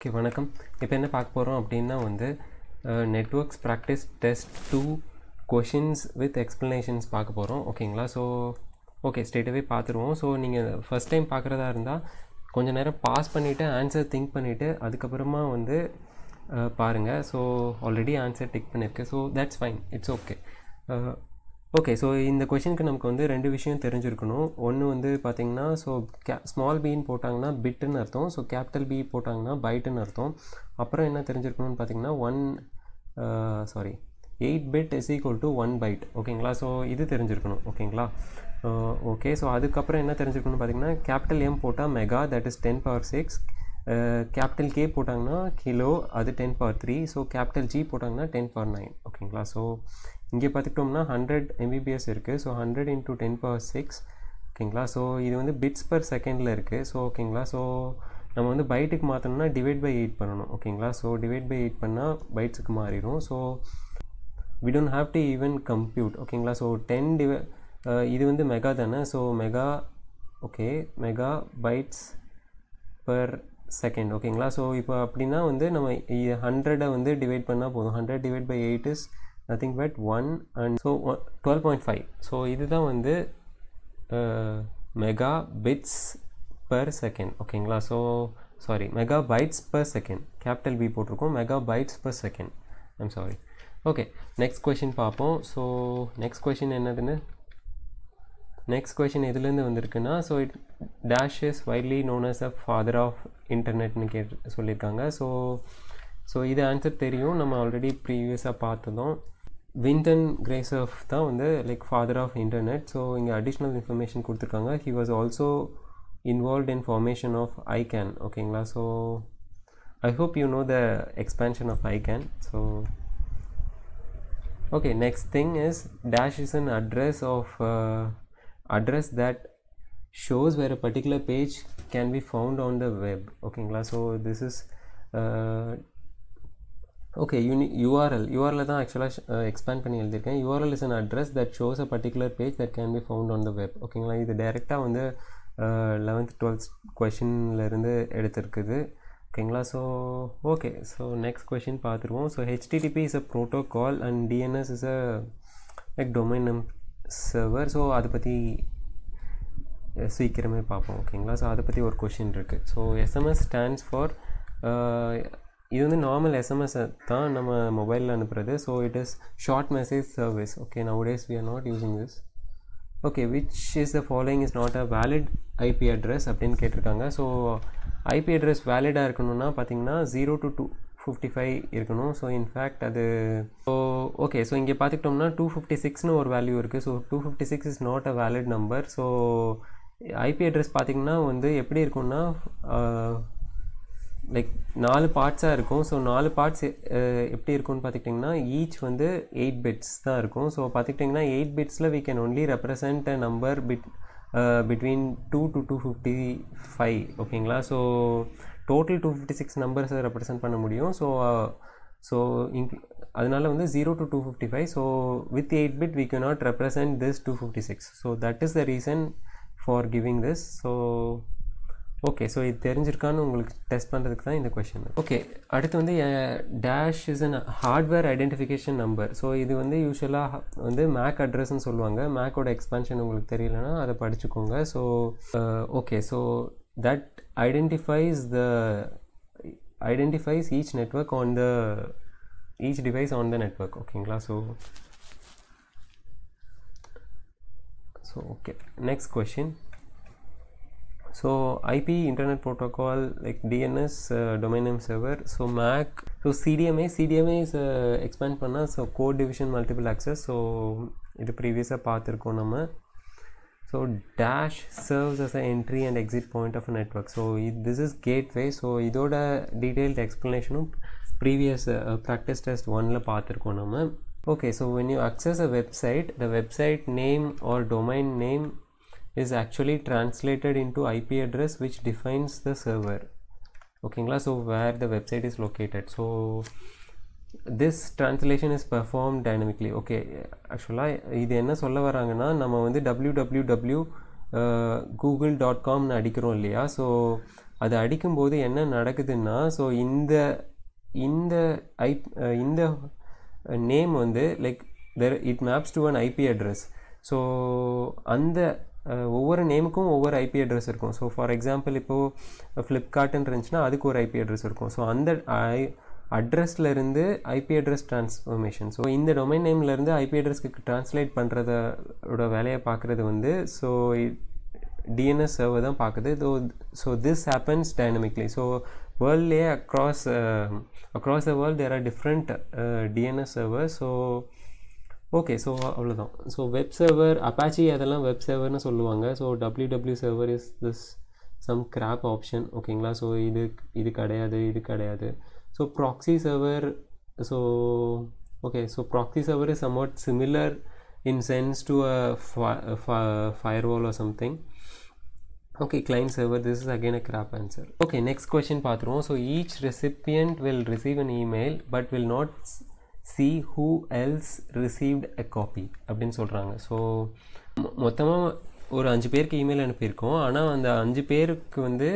Okay வணக்கம். இப்போ என்ன பார்க்க போகிறோம் அப்படின்னா வந்து networks practice test two questions with explanations பார்க்க போகிறோம் ஓகேங்களா? ஸோ ஓகே ஸ்ட்ரெயிட்டாகவே பார்த்துருவோம். ஸோ நீங்கள் ஃபஸ்ட் டைம் பார்க்குறதா இருந்தால் கொஞ்சம் நேரம் பாஸ் பண்ணிவிட்டு ஆன்சர் திங்க் பண்ணிவிட்டு அதுக்கப்புறமா வந்து பாருங்கள் ஸோ ஆல்ரெடி ஆன்சர் டிக் பண்ணியிருக்கு so that's fine it's okay okay so இந்த கொஷினுக்கு நமக்கு வந்து ரெண்டு விஷயம் தெரிஞ்சிருக்கணும். ஒன்று வந்து பார்த்திங்கன்னா ஸோ கே ஸ்மால் பின்னு போட்டாங்கன்னா பிட்டுன்னு அர்த்தம். ஸோ கேபிட்டல் பி போட்டாங்கன்னா பைட்டுன்னு அர்த்தம். அப்புறம் என்ன தெரிஞ்சிருக்கணும்னு பார்த்தீங்கன்னா one sorry eight bit is equal to one byte ஓகேங்களா ஸோ இது தெரிஞ்சிருக்கணும். ஓகேங்களா ஓகே ஸோ அதுக்கப்புறம் என்ன தெரிஞ்சிருக்கணும்னு பார்த்தீங்கன்னா கேபிட்டல் எம் போட்டால் mega that is ten power six capital K போட்டாங்கன்னா கிலோ அது ten power three. So capital G போட்டாங்கன்னா டென் பவர் நைன். ஓகேங்களா ஸோ இங்கே பார்த்துக்கிட்டோம்னா ஹண்ட்ரட் எம்பிபிஎஸ் இருக்குது so hundred into ten power six ஓகேங்களா ஸோ இது வந்து பிட்ஸ் பர் செகண்டில் இருக்குது ஸோ ஓகேங்களா ஸோ நம்ம வந்து பைட்டுக்கு மாற்றணும்னா டிவைட் பை எயிட் பண்ணணும். ஓகேங்களா ஸோ டிவைட் பை எயிட் பண்ணால் பைட்ஸுக்கு மாறிடும். So we don't have to even compute ஓகேங்களா ஸோ டென் டிவை இது வந்து மெகா தானே? So mega okay mega bytes per second ஓகேங்களா ஸோ இப்போ அப்படின்னா வந்து நம்ம ஹண்ட்ரடை வந்து டிவைட் பண்ணால் போதும். Hundred divide by eight is nothing but one and so twelve point five so இதுதான் வந்து மெகா பிட்ஸ் பர் செகண்ட் ஓகேங்களா so sorry mega bytes per second capital B போட்டிருக்கோம். Mega bytes per second I'm sorry okay next question பார்ப்போம். So next question என்னதுன்னு? Next question எதுலேருந்து வந்திருக்குன்னா so it dash is widely known as a father of இன்டர்நெட்னு கேட்டு சொல்லியிருக்காங்க. So so இது answer தெரியும். நம்ம ஆல்ரெடி ப்ரீவியஸாக பார்த்ததும். விண்டன் கிரேசஃப் தான் வந்து like father of internet so இங்கே அடிஷ்னல் இன்ஃபர்மேஷன் கொடுத்துருக்காங்க. He was also involve in formation of ICANN ஓகேங்களா so I hope you know the expansion of ICANN so okay next thing is dash is an address of uh, address that shows where a particular page can be found on the web okay so this is uh, okay uni url url தான் ஆக்சுவலாக expand பண்ணி எழுதியிருக்கேன் url is an address that shows a particular page that can be found on the web ஓகேங்களா இது டைரெக்டாக வந்து eleventh twelfth கொஷின்லேருந்து எடுத்திருக்குது ஓகேங்களா so okay so next question பார்த்துருவோம் so HTTP is a protocol and DNS is a like domain name server so அதை பற்றி சீக்கிரமே பார்ப்போம் ஓகேங்களா ஸோ அதை பற்றி ஒரு கொஷின் இருக்குது ஸோ எஸ்எம்எஸ் ஸ்டாண்ட்ஸ் ஃபார் இது வந்து நார்மல் எஸ்எம்எஸ் தான் நம்ம மொபைலில் அனுப்புகிறது so it is short message service okay nowadays we are not using this okay which is the following is not a valid IP address அப்படின்னு கேட்டிருக்காங்க. So IP address வேலிடாக இருக்கணும்னா பார்த்தீங்கன்னா zero to two fifty five இருக்கணும் so in fact அது so okay so இங்கே பார்த்துக்கிட்டோம்னா two fifty சிக்ஸ்னு ஒரு வேல்யூ இருக்குது so two fifty six is not a valid number so IP address பார்த்திங்கன்னா வந்து எப்படி இருக்கும்னா லைக் நாலு பார்ட்ஸாக இருக்கும். ஸோ நாலு பார்ட்ஸ் எப்படி இருக்கும்னு பார்த்துக்கிட்டிங்கன்னா ஈச் வந்து எயிட் பிட்ஸ் தான் இருக்கும். ஸோ பார்த்துக்கிட்டிங்கன்னா eight பிட்ஸில் we can only represent a number bit between two to two fifty five ஓகேங்களா so total two fifty six நம்பர்ஸை ரெப்ரசன்ட் பண்ண முடியும். ஸோ ஸோ இன்க் அதனால் வந்து zero to two fifty five so with eight bit we can not represent this two fifty six so that is the reason for giving this so okay so இது தெரிஞ்சிருக்கான்னு உங்களுக்கு test பண்ணுறதுக்கு தான் இந்த question okay அடுத்து வந்து dash is an hardware identification number so இது வந்து யூஸ்வலாக வந்து மேக் அட்ரஸ்ன்னு சொல்லுவாங்க. மேக்கோட எக்ஸ்பான்ஷன் உங்களுக்கு தெரியலனா அதை படிச்சுக்கோங்க. So okay so that identifies the identifies each network on the each device on the network ஓகேங்களா so so okay next question so ip internet protocol like dns uh, domain name server. So mac so cdma cdma is uh, expand பண்ணா so code division multiple access. So இது ப்ரீவியஸாக பார்த்துருக்கோம் நம்ம. So dash serves as a entry and exit point of network so this is gateway so இதோட detailed எக்ஸ்ப்ளனேஷனும் previous practice test ஒனில் பார்த்துருக்கோம் நம்ம. Okay so when you access a website the website name or domain name is actually translated into IP address which defines the server. ஓகேங்களா so where the website is located so this translation is perform dynamically okay ஆக்சுவலாக இது என்ன சொல்ல வராங்கன்னா நம்ம வந்து W W W Google dot காம்னு அடிக்கிறோம் இல்லையா? ஸோ அது அடிக்கும்போது என்ன நடக்குதுன்னா ஸோ இந்த இந்த ஐ இந்த நேம் வந்து like there it maps to an IP address so அந்த uh, ஒவ்வொரு நேமுக்கும் ஒவ்வொரு ஐபி அட்ரஸ் இருக்கும். ஸோ ஃபார் எக்ஸாம்பிள் இப்போது ஃப்ளிப்கார்ட்னு இருந்துச்சுன்னா அதுக்கு ஒரு ஐபி அட்ரஸ் இருக்கும். ஸோ அந்த ஐ அட்ரஸ்லேருந்து ஐபி அட்ரஸ் ட்ரான்ஸ்ஃபர்மேஷன் ஸோ இந்த டொமைன் நேம்லேருந்து ஐபி அட்ரஸ்க்கு ட்ரான்ஸ்லேட் பண்ணுறதோட வேலையை பார்க்குறது வந்து ஸோ டிஎன்எஸ் சர்வர் தான் பார்க்குது. So so this happens dynamically so வேர்ல்ட்லேயே across across the world there are different DNS server so okay so அவ்வளோதான் ஸோ வெப் சர்வர் அப்பாச்சி அதெல்லாம் வெப் சர்வர்னு சொல்லுவாங்க. So W W server is this some crap option ஓகேங்களா so இது இது கிடையாது இது கிடையாது. So proxy server so okay so proxy server is somewhat similar in sense to a firewall or something. Okay client server this is again a crap answer. Okay next question பார்த்துருவோம் so each recipient will receive an email but will not see see who else received a copy அப்படின்னு சொல்கிறாங்க so மொத்தமாக ஒரு அஞ்சு பேருக்கு email அனுப்பியிருக்கோம். ஆனால் அந்த அஞ்சு பேருக்கு வந்து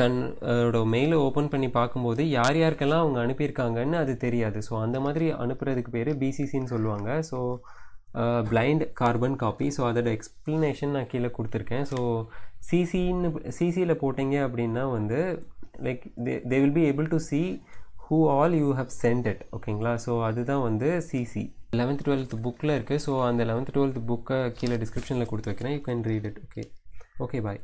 தன்னோட மெயிலை ஓப்பன் பண்ணி பார்க்கும்போது யார் யாருக்கெல்லாம் அவங்க அனுப்பியிருக்காங்கன்னு அது தெரியாது. ஸோ அந்த மாதிரி அனுப்புறதுக்கு பேர் பிசிசின்னு சொல்லுவாங்க. So blind carbon copy so அதோட எக்ஸ்ப்ளனேஷன் நான் கீழே கொடுத்துருக்கேன். ஸோ சிசின்னு சிசியில் போட்டீங்க அப்படின்னா வந்து like they they will be able to see who all you have sent it ஓகேங்களா ஸோ அதுதான் வந்து சிசி லெவன்த் டுவெல்த் புக்கில் இருக்குது ஸோ அந்த லெவன்த் டுவெல்த் புக்கை கீழே டிஸ்கிரிப்ஷனில் கொடுத்து வைக்கிறேன். You can read it okay okay bye